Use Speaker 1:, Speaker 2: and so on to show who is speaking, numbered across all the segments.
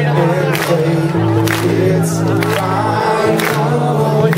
Speaker 1: And they, it's, I know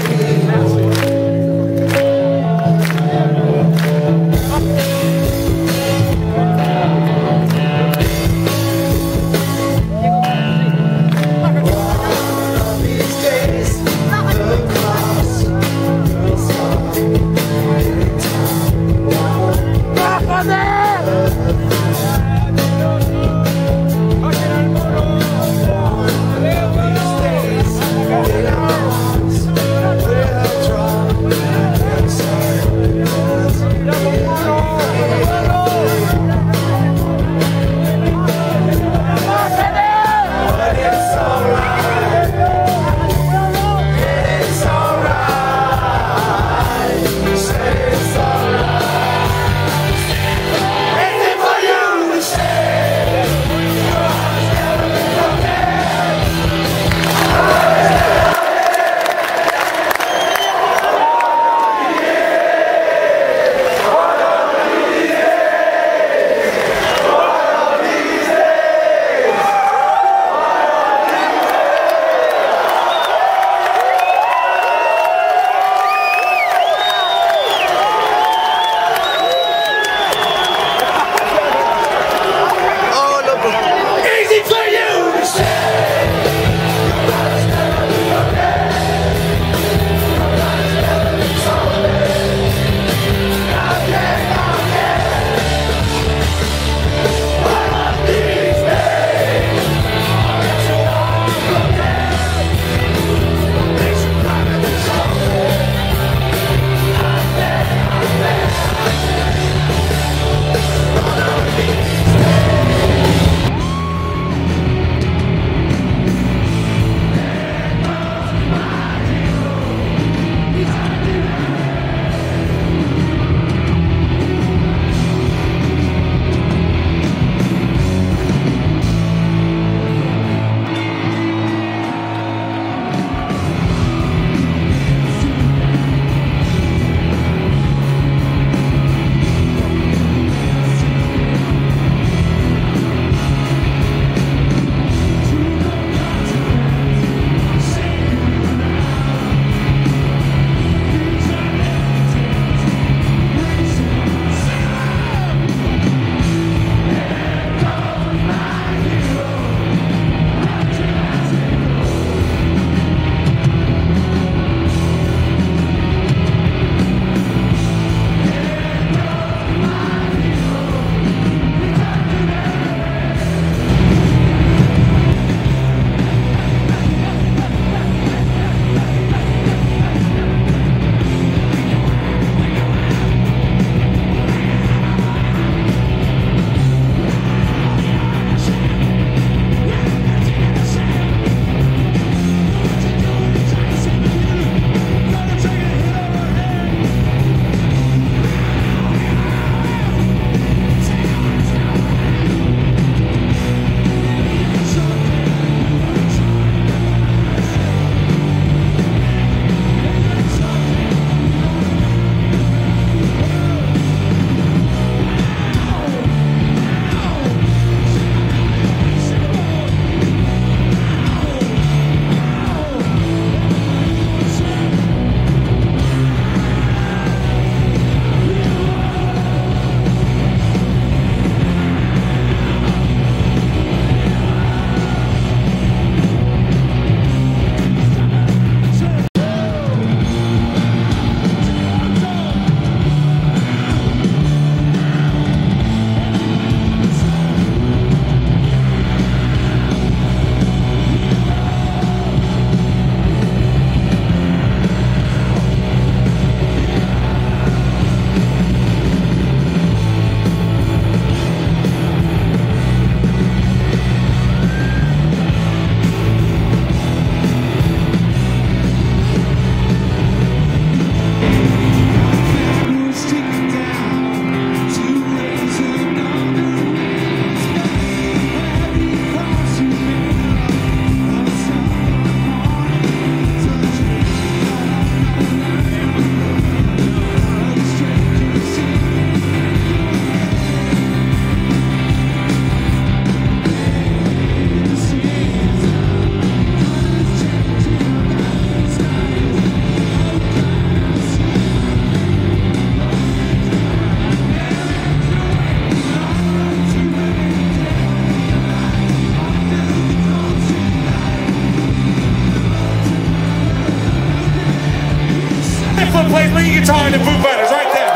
Speaker 1: Zeppelin plays lead guitar in the Foo Fighters, right there.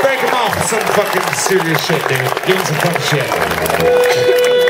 Speaker 1: Break him off for some fucking serious shit, dude. Give him some fucking shit.